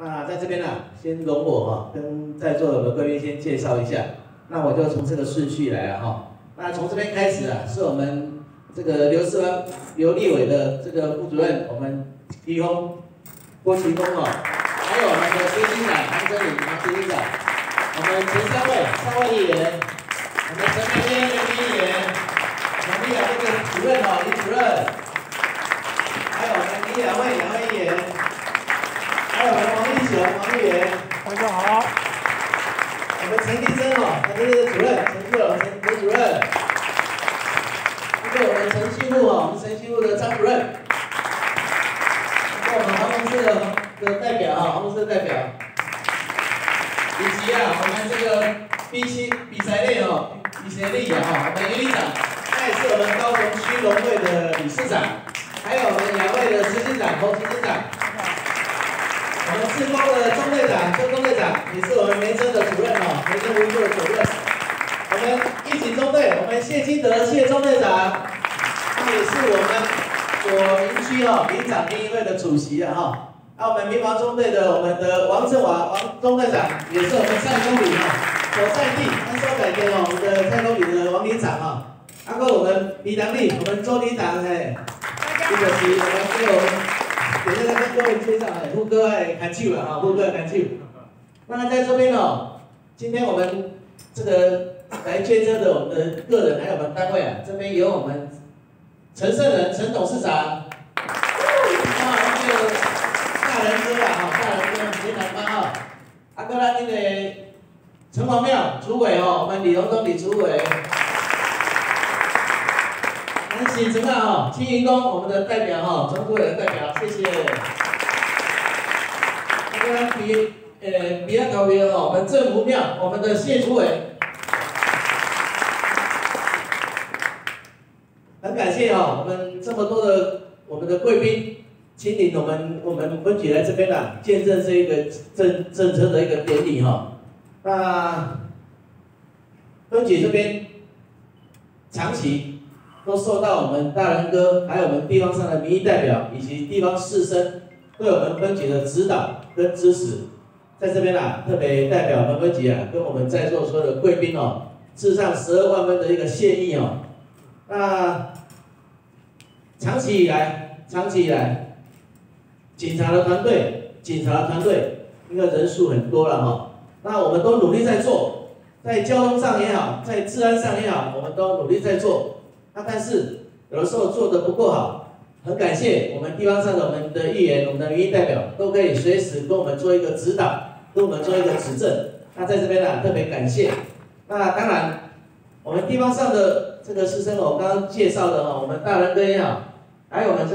那在这边呢，先容我哈，跟在座的贵宾先介绍一下。那我就从这个顺序来了哈。那从这边开始啊，是我们这个刘世文刘立伟的这个副主任，我们李峰郭启峰哦，还有我们的执行长黄真理黄执行长，我们前三位三位议员，我们陈明天陈议员，我们的这个主任哦李主任，还有我们李两位两位议员。还有我们王立雄王议员，大家好。我们陈立珍哦，他是主任，陈志龙陈陈主任。这个我们陈信富哦，我们陈信富的张主任。这个我们黄公司的的代表啊，黄公司的代表。以及啊，我们这个比赛比赛类哦，比赛类啊，我们余理长，他也是我们高雄区农会的理事长，还有我们两位的执行长侯执行长。我们自工的中队长周中队长也是我们梅珍的主任哦，梅珍文部的主任。我们一起中队，我们谢金德谢中队长，他也是我们左营区哦民长联谊会的主席啊哈。那我们民防中队的我们的王振华王中队长也是我们蔡公里哈所在地安州改编哦我们的蔡公里的王里长哈。还有我们李长立，我们周里长哎，不可惜我们只有。等下再跟各位介绍，哎，胡哥哎，看球了啊，胡哥看球。那在这边哦，今天我们这个来接车的我们的个人还有我们单位啊，这边有我们陈胜仁陈董事长，啊，还有大人哥啊，哈，大人哥田南邦啊，阿哥啦那个城隍庙主委哦，我们李荣东李主委。新城啊哈，青云宫我们的代表哈，中国人代表，谢谢。那个比呃比亚高边哦，我们政府庙我们的谢主委，很感谢哈，我们这么多的我们的贵宾亲临我们我们分局来这边啊，见证这一个政政策的一个典礼哈。那分局这边长期。都受到我们大人哥，还有我们地方上的民意代表以及地方士绅对我们分局的指导跟支持，在这边啊，特别代表我们分局啊，跟我们在座所有的贵宾哦，致上十二万分的一个谢意哦。那长期以来，长期以来，警察的团队，警察团队，应该人数很多了哈。那我们都努力在做，在交通上也好，在治安上也好，我们都努力在做。但是有的时候做的不够好，很感谢我们地方上的我们的议员、我们的民意代表，都可以随时跟我们做一个指导，跟我们做一个指正。那在这边呢，特别感谢。那当然，我们地方上的这个师生，我刚刚介绍的哈，我们大人哥也好，还有我们这。